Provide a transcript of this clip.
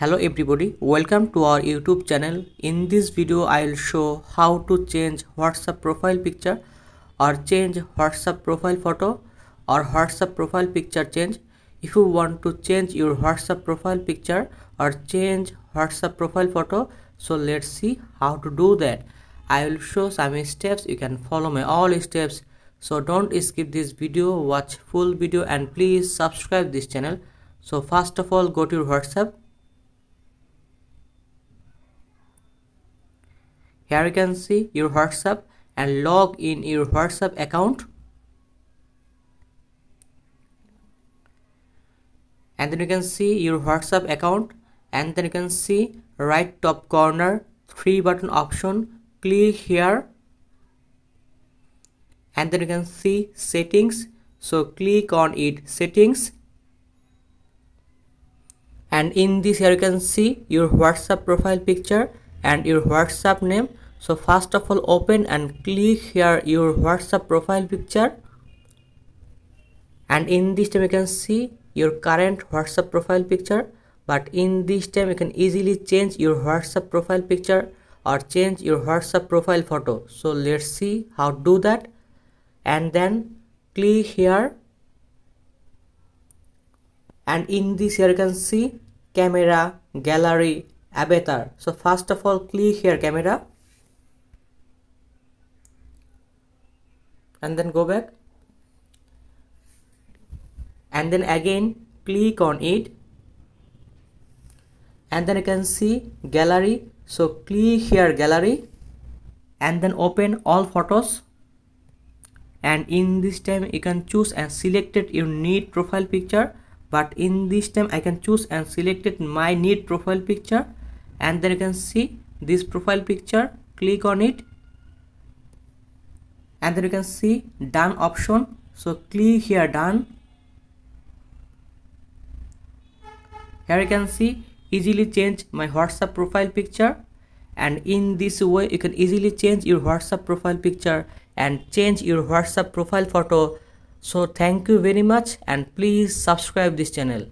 hello everybody. Welcome to our youtube channel. In this video i'll show how to change whatsapp profile picture or change whatsapp profile photo or whatsapp profile picture change. If you want to change your whatsapp profile picture or change whatsapp profile photo so let's see how to do that. I will show some steps. You can follow my all steps. So don't skip this video. Watch full video and please subscribe this channel. So first of all go to your whatsapp here you can see your whatsapp and log in your whatsapp account. And then you can see your whatsapp account. And then you can see right top corner three button option click here. And then you can see settings. So click on it settings. And in this here you can see your whatsapp profile picture and your whatsapp name so first of all open and click here your whatsapp profile picture. And in this time you can see your current whatsapp profile picture. But in this time you can easily change your whatsapp profile picture or change your whatsapp profile photo. So let's see how do that. And then click here. And in this here you can see camera gallery avatar. So first of all click here camera and then go back. And then again click on it. And then you can see gallery. So click here gallery. And then open all photos. And in this time you can choose and selected your need profile picture. But in this time I can choose and selected my need profile picture. And then you can see this profile picture. Click on it and then you can see done option. So click here done. Here you can see easily change my whatsapp profile picture. And in this way you can easily change your whatsapp profile picture and change your whatsapp profile photo. So thank you very much and please subscribe this channel